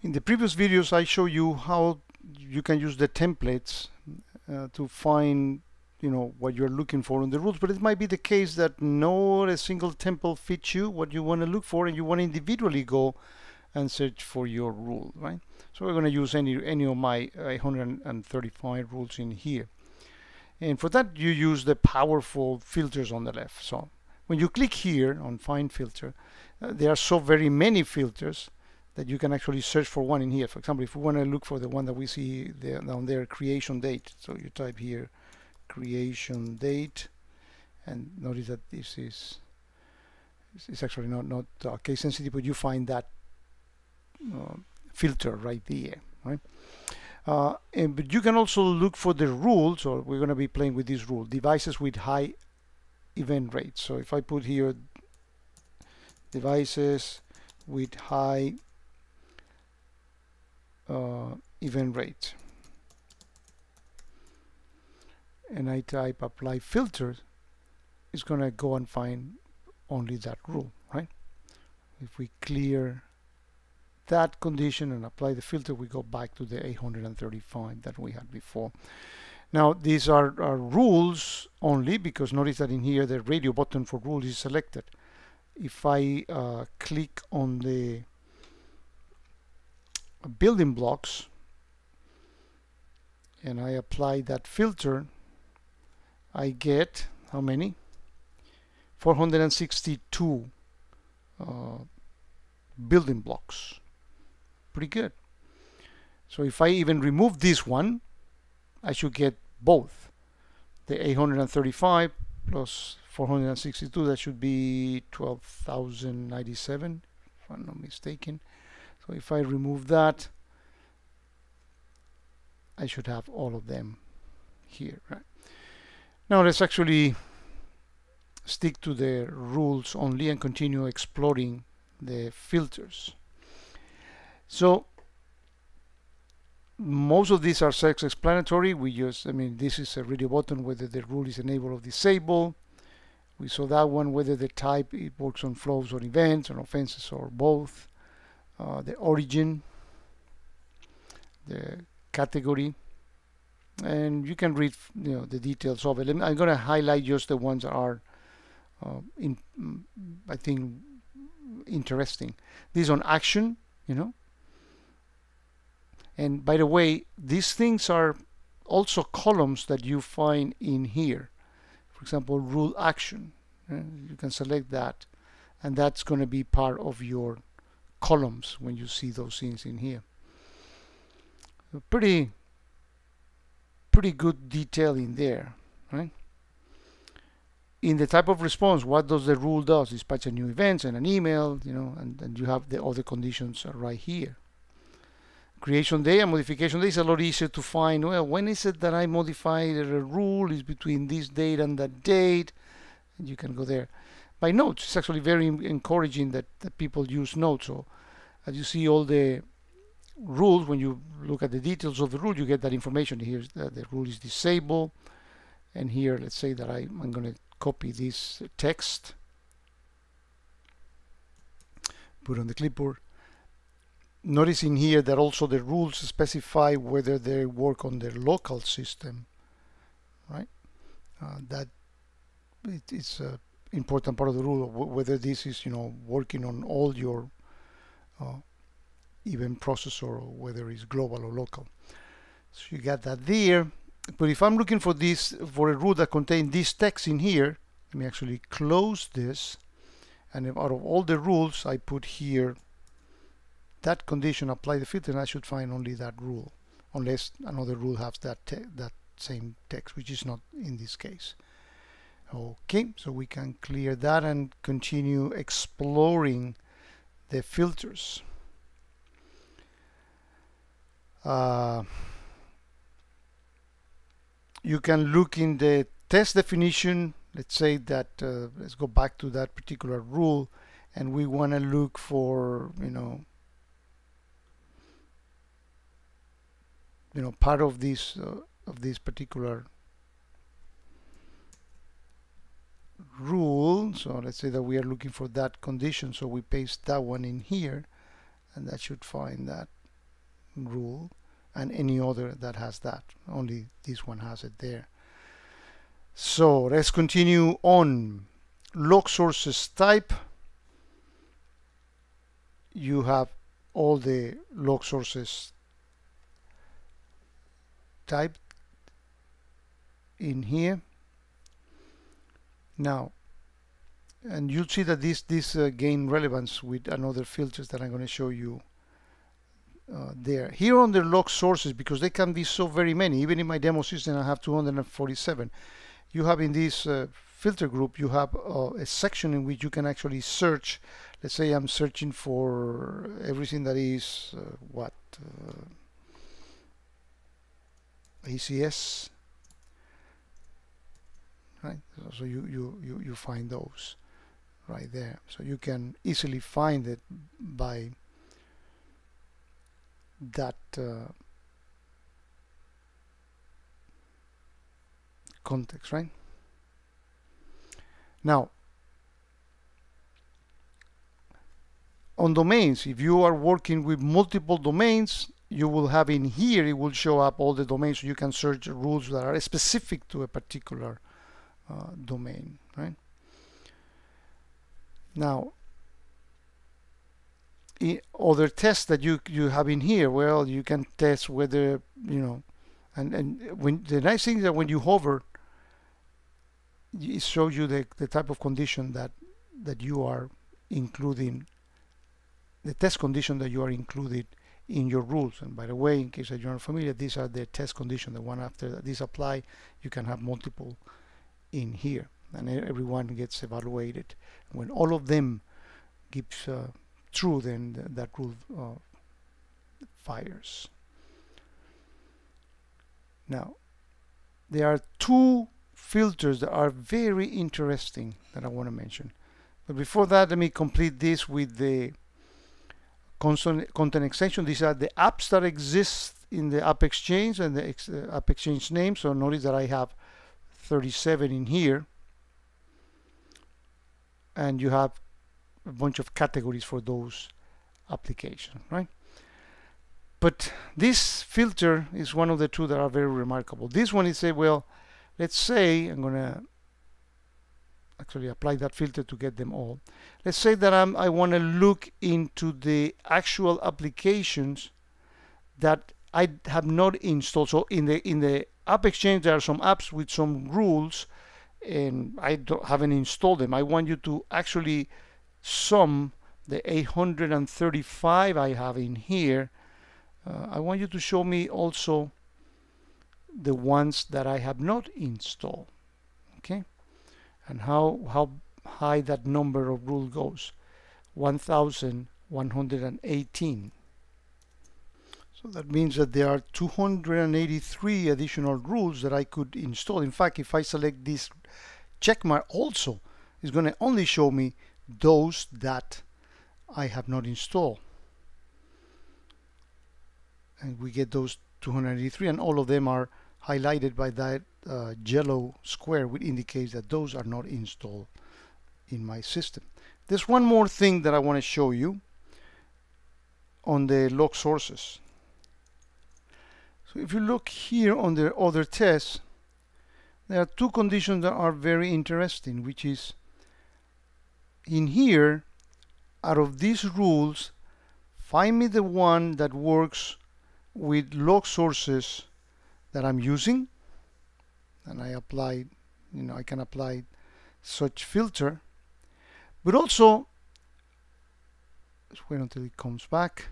In the previous videos, I show you how you can use the templates uh, to find you know what you're looking for in the rules. But it might be the case that not a single template fits you what you want to look for and you want to individually go and search for your rule right? So we're going to use any any of my 135 rules in here. And for that you use the powerful filters on the left. So when you click here on find filter uh, there are so very many filters that you can actually search for one in here. For example, if we want to look for the one that we see there, down there, creation date. So you type here creation date, and notice that this is it's actually not not uh, case sensitive, but you find that uh, filter right there, right? Uh, and, but you can also look for the rules, or we're going to be playing with this rule, devices with high event rate. So if I put here devices with high uh, event rate. And I type apply filter it's gonna go and find only that rule right? If we clear that condition and apply the filter we go back to the 835 that we had before. Now these are, are rules only because notice that in here the radio button for rules is selected. If I uh, click on the building blocks and I apply that filter I get how many? 462 uh, building blocks. Pretty good. So if I even remove this one I should get both. The 835 plus 462 that should be 12,097 if I'm not mistaken so if I remove that, I should have all of them here, right? Now let's actually stick to the rules only and continue exploring the filters. So most of these are self-explanatory. We just, I mean, this is a radio button whether the rule is enabled or disabled. We saw that one whether the type it works on flows or events or offenses or both. Uh, the origin, the category, and you can read you know the details of it. I'm going to highlight just the ones that are uh, in I think interesting. This on action, you know. And by the way, these things are also columns that you find in here. For example, rule action. Uh, you can select that, and that's going to be part of your columns when you see those things in here. Pretty, pretty good detail in there, right? In the type of response, what does the rule does? Dispatch a new events and an email, you know, and, and you have the other conditions right here. Creation day and modification day is a lot easier to find. Well, when is it that I modified a rule? Is between this date and that date, and you can go there by notes. It's actually very encouraging that, that people use notes. So as you see all the rules, when you look at the details of the rule, you get that information. Here the, the rule is disabled. And here, let's say that I, I'm going to copy this text, put on the clipboard. Notice in here that also the rules specify whether they work on the local system, right? Uh, that it, it's a important part of the rule whether this is you know working on all your uh, event processor or whether it's global or local. So you got that there. But if I'm looking for this for a rule that contains this text in here let me actually close this. And if out of all the rules I put here that condition apply the filter and I should find only that rule unless another rule has that that same text which is not in this case Okay, so we can clear that and continue exploring the filters. Uh, you can look in the test definition. Let's say that, uh, let's go back to that particular rule and we want to look for, you know, you know, part of this, uh, of this particular rule so let's say that we are looking for that condition so we paste that one in here and that should find that rule and any other that has that. Only this one has it there. So let's continue on. Log sources type. You have all the log sources typed in here. Now, and you'll see that this this uh, gain relevance with another filters that I'm going to show you uh, there. Here on the log sources, because they can be so very many, even in my demo system I have 247, you have in this uh, filter group, you have uh, a section in which you can actually search. Let's say I'm searching for everything that is, uh, what, uh, ACS, right? So you, you, you, you find those right there. So you can easily find it by that uh, context, right? Now, on domains, if you are working with multiple domains, you will have in here, it will show up all the domains, you can search rules that are specific to a particular uh, domain, right? Now, other tests that you you have in here, well, you can test whether you know, and and when the nice thing is that when you hover, it shows you the the type of condition that that you are including, the test condition that you are included in your rules. And by the way, in case that you're not familiar, these are the test conditions. The one after that these apply, you can have multiple in here, and everyone gets evaluated. When all of them gives uh, true, then th that rule uh, fires. Now, there are two filters that are very interesting that I want to mention. But before that, let me complete this with the content extension. These are the apps that exist in the App Exchange and the uh, App Exchange name. So notice that I have 37 in here. And you have a bunch of categories for those applications, right? But this filter is one of the two that are very remarkable. This one is say, well, let's say I'm gonna actually apply that filter to get them all. Let's say that I'm, I want to look into the actual applications that I have not installed. So in the in the App Exchange, there are some apps with some rules, and I haven't installed them. I want you to actually sum the 835 I have in here, uh, I want you to show me also the ones that I have not installed. Okay, and how how high that number of rule goes, 1,118. So that means that there are 283 additional rules that I could install. In fact, if I select this checkmark also, it's going to only show me those that I have not installed. And we get those 283 and all of them are highlighted by that uh, yellow square which indicates that those are not installed in my system. There's one more thing that I want to show you on the log sources. So if you look here on the other tests, there are two conditions that are very interesting, which is in here, out of these rules, find me the one that works with log sources that I'm using. And I apply, you know, I can apply such filter. But also, wait until it comes back.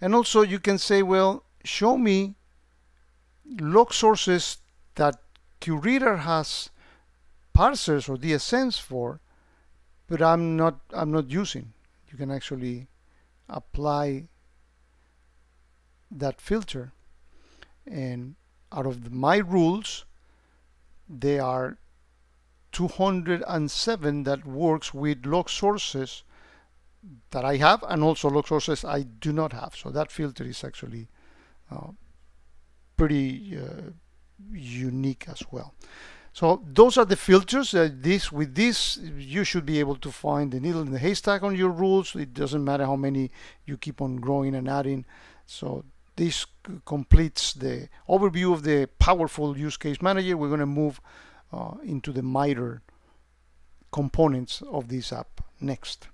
And also you can say, well, show me log sources that QRadar has parsers or DSMs for but I'm not I'm not using. You can actually apply that filter and out of my rules they are 207 that works with log sources that I have and also log sources I do not have. So that filter is actually pretty uh, unique as well So those are the filters. Uh, this with this, you should be able to find the needle in the haystack on your rules. It doesn't matter how many you keep on growing and adding. So this completes the overview of the powerful use case manager. We're going to move uh, into the MITRE components of this app next.